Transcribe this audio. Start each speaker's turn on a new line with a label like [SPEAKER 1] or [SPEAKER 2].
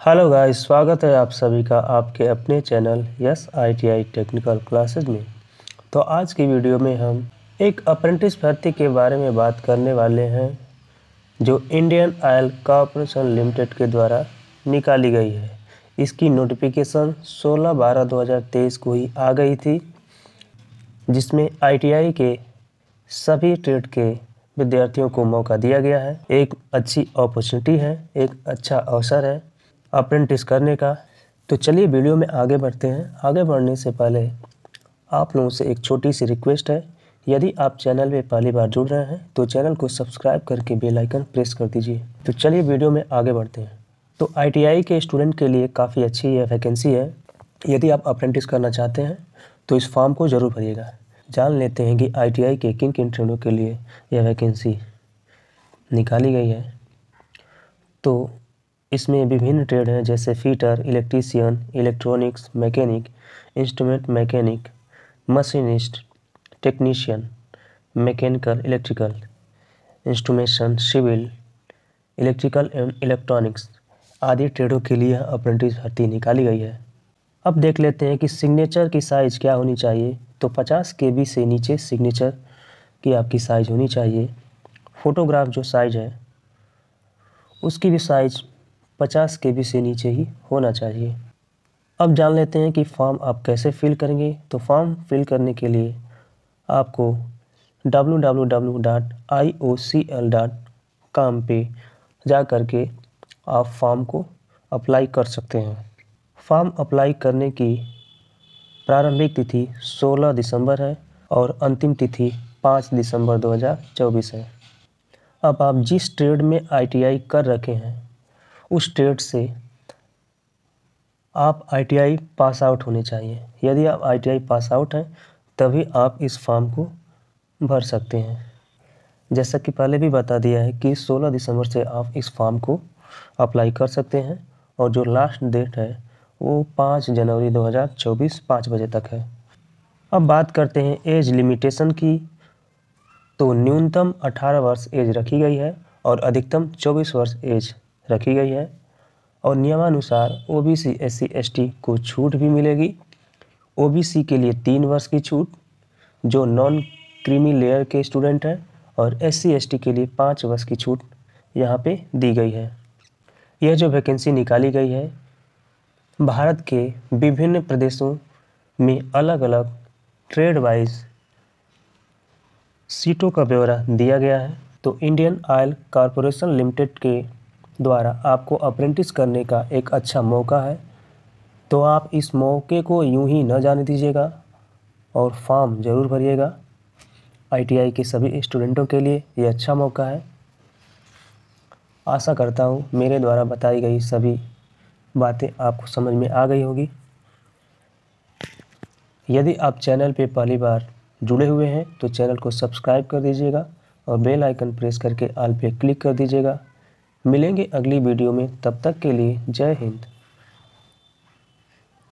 [SPEAKER 1] Hello guys, स्वागत है आप सभी का आपके अपने channel yes ITI technical classes में। तो आज की वीडियो में हम एक अप्रेंटिस भर्ती के बारे में बात करने वाले हैं, जो इंडियन ऑयल कॉरपोरेशन लिमिटेड के द्वारा निकाली गई है। इसकी नोटिफिकेशन 16 बारह 2023 को ही आ गई थी, जिसमें आईटीआई के सभी ट्रेड के विद्यार्थियों को मौका दिया गया है। एक अच्छी अपॉर्चुनिटी है, एक अच्छा अवसर है अप्रेंटिस करने का। तो चलिए वीडियो में आगे बढ़ते हैं। आगे बढ़ने से पहले आप लोगों से एक छोटी सी रिक्वेस्ट है। यदि आप चैनल में पहली बार जुड़ रहे हैं तो चैनल को सब्सक्राइब करके बेल आइकन प्रेस कर दीजिए। तो चलिए वीडियो में आगे बढ़ते हैं। तो आईटीआई के स्टूडेंट के लिए काफ़ी अच्छी यह वैकेंसी है। यदि आप अप्रेंटिस करना चाहते हैं तो इस फॉर्म को ज़रूर भरिएगा। जान लेते हैं कि आईटीआई के किन किन ट्रेडों के लिए यह वैकेंसी निकाली गई है। तो इसमें विभिन्न ट्रेड हैं, जैसे fitter electrician electronics mechanic instrument mechanic machinist technician mechanical electrical instrumentation civil electrical and electronics आदि ट्रेडों के लिए अप्रेंटिस भर्ती निकाली गई है। अब देख लेते हैं कि सिग्नेचर की साइज़ क्या होनी चाहिए। तो 50 के बी से नीचे सिग्नेचर की आपकी साइज़ होनी चाहिए। फ़ोटोग्राफ जो साइज़ है, उसकी भी साइज़ 50 के से नीचे ही होना चाहिए। अब जान लेते हैं कि फॉर्म आप कैसे फिल करेंगे। तो फॉर्म फिल करने के लिए आपको www.iocl.com पे जा कर के आप फॉर्म को अप्लाई कर सकते हैं। फॉर्म अप्लाई करने की प्रारंभिक तिथि 16 दिसंबर है और अंतिम तिथि 5 दिसंबर 2024 है। अब आप जिस ट्रेड में आईटीआई कर रखे हैं उस ट्रेड से आप आईटीआई पास आउट होने चाहिए। यदि आप आईटीआई पास आउट हैं, तभी आप इस फॉर्म को भर सकते हैं। जैसा कि पहले भी बता दिया है कि 16 दिसंबर से आप इस फॉर्म को अप्लाई कर सकते हैं और जो लास्ट डेट है, वो पाँच जनवरी 2024 पाँच बजे तक है। अब बात करते हैं एज लिमिटेशन की। तो न्यूनतम 18 वर्ष एज रखी गई है और अधिकतम 24 वर्ष एज रखी गई है और नियमानुसार O B C S C SC ST को छूट भी मिलेगी। ओ बी सी के लिए तीन वर्ष की छूट, जो नॉन क्रीमी लेयर के स्टूडेंट हैं, और एस सी एस टी के लिए पाँच वर्ष की छूट यहाँ पे दी गई है। यह जो वैकेंसी निकाली गई है, भारत के विभिन्न प्रदेशों में अलग अलग ट्रेड वाइज सीटों का ब्यौरा दिया गया है। तो इंडियन ऑयल कॉरपोरेशन लिमिटेड के द्वारा आपको अप्रेंटिस करने का एक अच्छा मौका है तो आप इस मौके को यूँ ही न जाने दीजिएगा और फॉर्म ज़रूर भरिएगा। आईटीआई के सभी स्टूडेंटों के लिए ये अच्छा मौका है। आशा करता हूँ मेरे द्वारा बताई गई सभी बातें आपको समझ में आ गई होगी। यदि आप चैनल पे पहली बार जुड़े हुए हैं तो चैनल को सब्सक्राइब कर दीजिएगा और बेल आइकन प्रेस करके आल पे क्लिक कर दीजिएगा। मिलेंगे अगली वीडियो में तब तक के लिए जय हिंद।